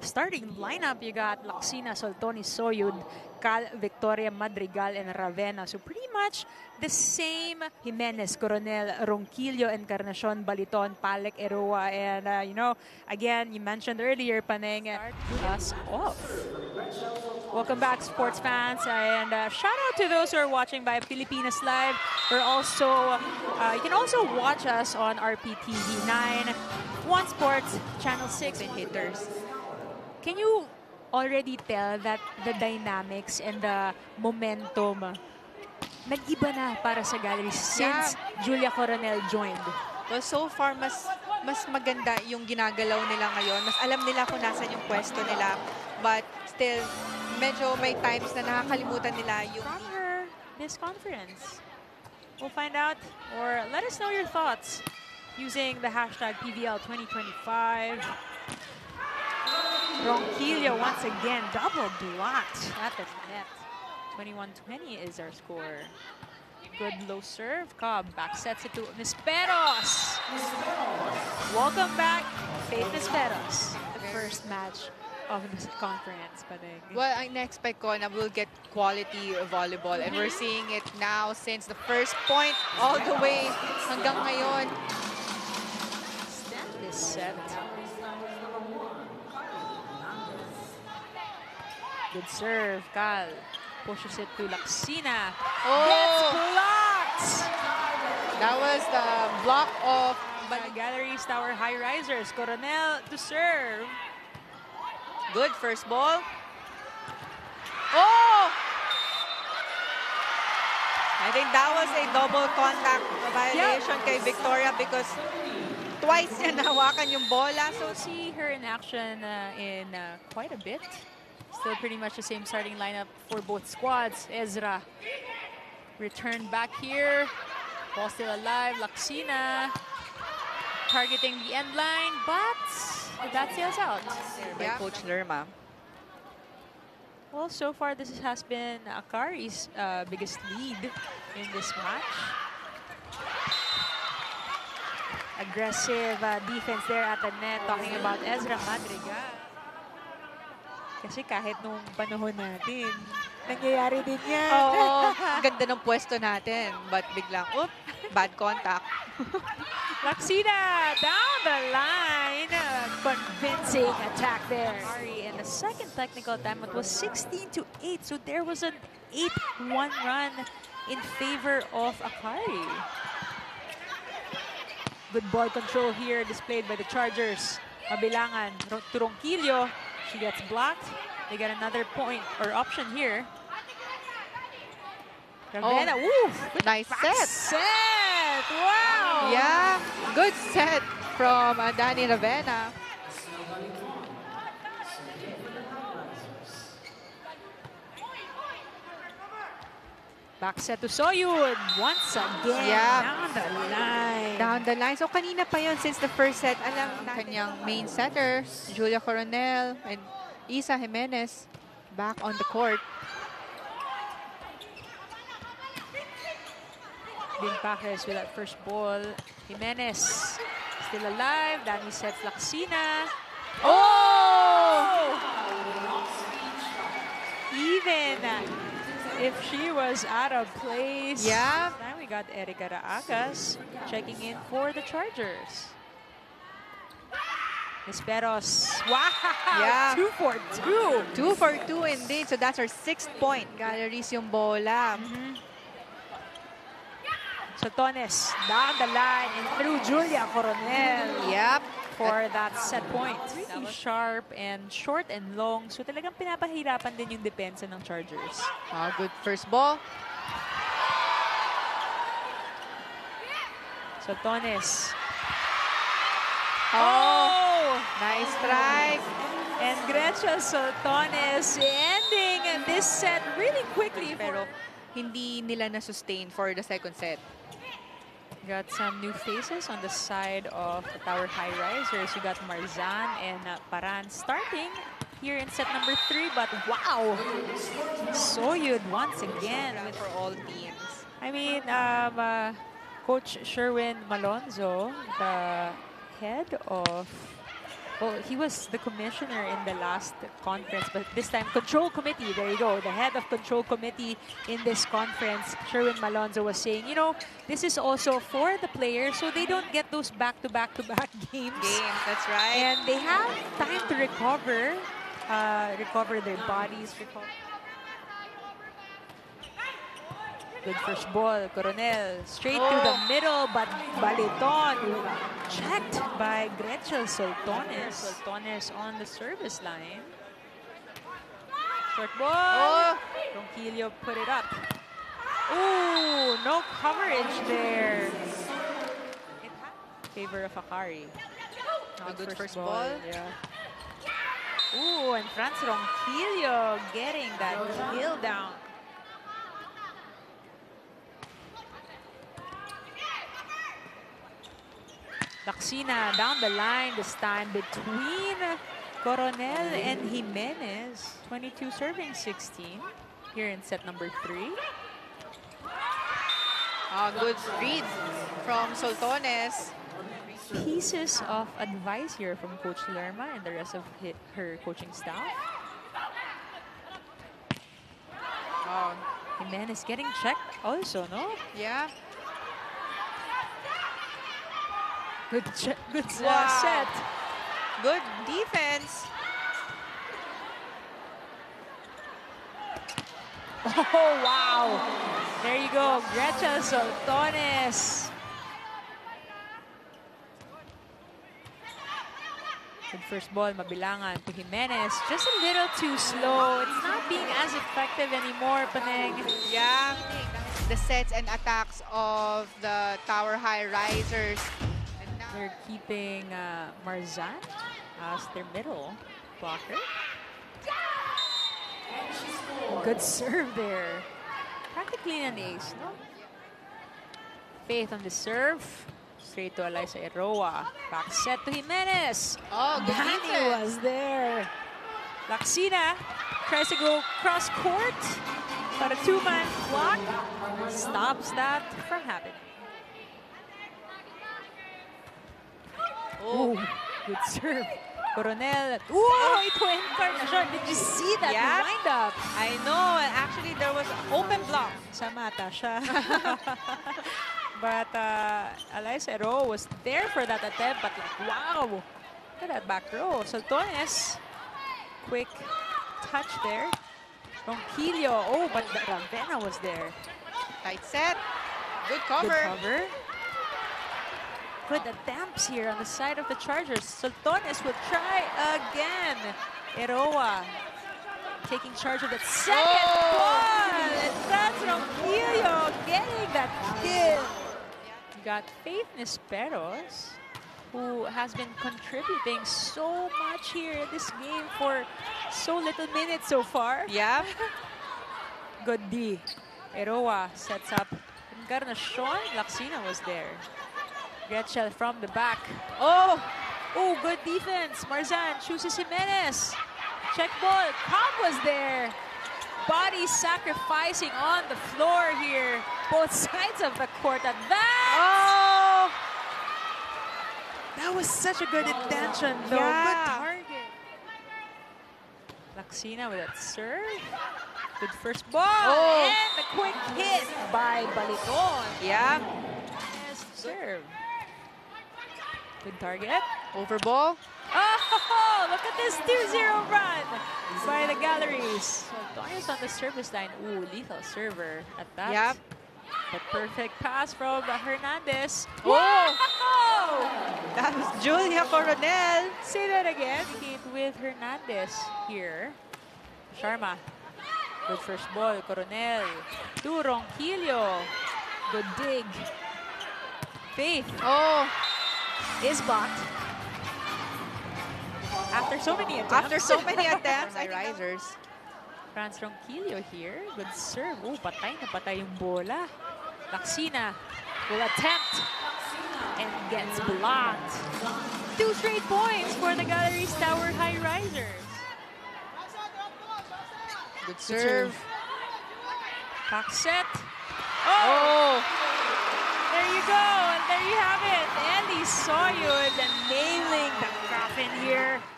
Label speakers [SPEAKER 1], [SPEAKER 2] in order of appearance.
[SPEAKER 1] starting lineup, you got Lacsina Soltones Soyud, Cal Victoria Madrigal, and Ravena. So pretty much the same Jimenez, Coronel, Ronquillo, Encarnacion, Baliton, Palek, Eroa. And, uh, you know, again, you mentioned earlier, Paneng, us off. Welcome back, sports fans, and uh, shout out to those who are watching by Pilipinas Live. We're also, uh, you can also watch us on RPTV 9, One Sports, Channel 6, and Hitters. Can you already tell that the dynamics and the momentum nag-iba na para sa gallery since
[SPEAKER 2] Yeah.
[SPEAKER 1] Julia Coronel joined?
[SPEAKER 2] Well, so far, mas mas maganda yung ginagalaw nila ngayon. Mas alam nila kung nasan yung pwesto nila. But still, medyo may times na nakakalimutan nila yung...
[SPEAKER 1] from her this conference? We'll find out, or let us know your thoughts using the hashtag PVL2025. Ronquillo once again double blocked at the net. 21-20 is our score. Good low serve. Cobb back sets it to Nisperos. Welcome back, Faith Nisperos. The first match of this conference. Padeng.
[SPEAKER 2] Well, ang na-expect ko na we'll get quality volleyball. And we're mm-hmm. seeing it now since the first point all the way hanggang ngayon.
[SPEAKER 1] Stand this set. Good serve, Cal. Pushes it to Laksina. Gets
[SPEAKER 2] Oh!
[SPEAKER 1] blocked!
[SPEAKER 2] That was the block of...
[SPEAKER 1] By Galleries Tower High Risers. Coronel to serve.
[SPEAKER 2] Good first ball. Oh! I think that was a double contact violation kay Victoria because twice niya nahawakan yung bola. So,
[SPEAKER 1] see her in action uh, in uh, quite a bit. Still pretty much the same starting lineup for both squads. Ezra returned back here. Ball still alive. Lacsina targeting the end line, but that sails out.
[SPEAKER 2] by Coach Lerma.
[SPEAKER 1] Well, so far this has been Akari's uh, biggest lead in this match. Aggressive uh, defense there at the net, talking about Ezra Madrigal. Kasi kahit nung panahon natin, nangyayari din yan.
[SPEAKER 2] Oo, ang ganda ng pwesto natin. But biglang, oop, bad contact.
[SPEAKER 1] Laksina down the line. Convincing attack there. Ari, and the second technical time, it was 16 to 8. So there was an 8-1 run in favor of Akari. Good ball control here displayed by the Chargers. To Ronquillo. She gets blocked. They get another point or option here. Ravena, good
[SPEAKER 2] Nice set.
[SPEAKER 1] set! Wow!
[SPEAKER 2] Yeah, good set from uh, Dani Ravena.
[SPEAKER 1] Back set to Soyud. Once again,
[SPEAKER 2] Yeah.
[SPEAKER 1] down the line.
[SPEAKER 2] Down the line. So kanina pa yon since the first set, alam natin kanyang main setter, Julia Coronel and Isa Jimenez back on the court.
[SPEAKER 1] Big Packers with that first ball. Jimenez still alive. Danny sets Laksina.
[SPEAKER 2] Oh!
[SPEAKER 1] She was out of place.
[SPEAKER 2] Yeah.
[SPEAKER 1] Now we got Erika Raagas checking in for the Chargers. Esperos. Wow!
[SPEAKER 2] Yeah.
[SPEAKER 1] Two for two.
[SPEAKER 2] Two for two indeed. So that's our sixth point. Galeries yung bola.
[SPEAKER 1] Mm-hmm. Soltones down the line and through Julia Coronel.
[SPEAKER 2] Yep.
[SPEAKER 1] For that set point. Really sharp and short and long. So talagang pinapahirapan din yung depensa ng Chargers.
[SPEAKER 2] Ah, good first ball.
[SPEAKER 1] So Tones.
[SPEAKER 2] Oh! Nice strike.
[SPEAKER 1] And Grecia Sotones ending this set really quickly.
[SPEAKER 2] Pero hindi nila na-sustain for the second set.
[SPEAKER 1] Got some new faces on the side of the Tower High Risers. You got Marzan and uh, Paran starting here in set number three. But wow! Soyud once again.
[SPEAKER 2] For all teams.
[SPEAKER 1] I mean, um, uh, Coach Sherwin Malonzo, the head of Well, he was the commissioner in the last conference, but this time control committee. There you go, the head of control committee in this conference, Sherwin Malonzo, was saying, you know, this is also for the players, so they don't get those back-to-back-to-back games.
[SPEAKER 2] Games, that's right.
[SPEAKER 1] And they have time to recover, uh, recover their bodies, recover. Good first ball, Coronel. Straight to the
[SPEAKER 2] Oh.
[SPEAKER 1] middle, but Baliton checked by Grethcel Soltones. Soltones on the service line. Short ball.
[SPEAKER 2] Oh.
[SPEAKER 1] Ronquillo put it up. Ooh, no coverage there. It favor of Akari.
[SPEAKER 2] A good first ball.
[SPEAKER 1] Yeah. Ooh, and Franz Ronquillo getting that kill down. Lacsina down the line this time between Coronel and Jimenez. 22 serving 16 here in set number three.
[SPEAKER 2] Ah, good read from Soltones.
[SPEAKER 1] Pieces of advice here from Coach Lerma and the rest of hi- her coaching staff.
[SPEAKER 2] Oh,
[SPEAKER 1] Jimenez getting checked also, no?
[SPEAKER 2] yeah.
[SPEAKER 1] Good, good uh,
[SPEAKER 2] Wow.
[SPEAKER 1] set.
[SPEAKER 2] Good defense.
[SPEAKER 1] Oh, wow. There you go. Grethcel Soltones. Good first ball, mabilangan to Jimenez. Just a little too slow. It's not being as effective anymore, Paneng.
[SPEAKER 2] Yeah. The sets and attacks of the Tower High Risers.
[SPEAKER 1] They're keeping uh, Marzan as their middle blocker. Good serve there. Practically an ace, no? Faith on the serve. Straight to Eliza Eroa. Back set to Jimenez.
[SPEAKER 2] oh, good
[SPEAKER 1] Manny
[SPEAKER 2] defense.
[SPEAKER 1] was there. Lacsina tries to go cross court, but a two-man block stops that from happening.
[SPEAKER 2] Oh,
[SPEAKER 1] good serve. Coronel. Ooh, ito Encarnacion. Did you see that
[SPEAKER 2] Yeah.
[SPEAKER 1] wind-up?
[SPEAKER 2] I know. Actually, there was open block.
[SPEAKER 1] Sa mata siya. but uh, Eliza Ero was there for that attempt. But like, wow. Look at that back row. Soltones. Quick touch there. Ronquillo. Oh, but Ravena was there.
[SPEAKER 2] Tight set. Good
[SPEAKER 1] Good
[SPEAKER 2] cover.
[SPEAKER 1] Cover. Good attempts here on the side of the Chargers. Soltones will try again. Eroa taking charge of the second
[SPEAKER 2] Oh!
[SPEAKER 1] ball. And that's Ronquillo getting that kill. You got Faith Nisperos, who has been contributing so much here in this game for so little minutes so far.
[SPEAKER 2] Yeah.
[SPEAKER 1] Good D. Eroa sets up Encarnacion. Lacsina was there. Grethcel from the back. Oh! Oh, good defense. Marzan chooses Jimenez. Check ball. Cobb was there. Body sacrificing on the floor here. Both sides of the court. Advance!
[SPEAKER 2] Oh!
[SPEAKER 1] That was such a good oh. intention, though.
[SPEAKER 2] Yeah.
[SPEAKER 1] Good target. Lacsina with that serve. Good first ball.
[SPEAKER 2] Oh.
[SPEAKER 1] And a quick hit by Baliton.
[SPEAKER 2] Yeah.
[SPEAKER 1] Yes, serve. Good target.
[SPEAKER 2] Over ball.
[SPEAKER 1] Oh, look at this 2-0 run by the Galeries. So Dorius on the service line. Ooh, lethal server at that.
[SPEAKER 2] Yep.
[SPEAKER 1] But perfect pass from Hernandez.
[SPEAKER 2] Oh!
[SPEAKER 1] Wow!
[SPEAKER 2] That was Julia Coronel.
[SPEAKER 1] Say that again. With Hernandez here. Sharma. Good first ball. Coronel. To Ronquillo. Good dig. Faith
[SPEAKER 2] Oh,
[SPEAKER 1] is blocked. After so many attempts.
[SPEAKER 2] after so many attempts,
[SPEAKER 1] I
[SPEAKER 2] I
[SPEAKER 1] think that-
[SPEAKER 2] risers.
[SPEAKER 1] Franz Ronquillo here. Good serve. Oh, patay na patay yung bola. Lacsina will attempt and gets blocked. Two straight points for the Galeries Tower High Risers.
[SPEAKER 2] Good
[SPEAKER 1] serve.
[SPEAKER 2] serve.
[SPEAKER 1] Back set. Oh,
[SPEAKER 2] Oh,
[SPEAKER 1] there you go. And there you have it. Andy Soyud nailing the in here.